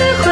是。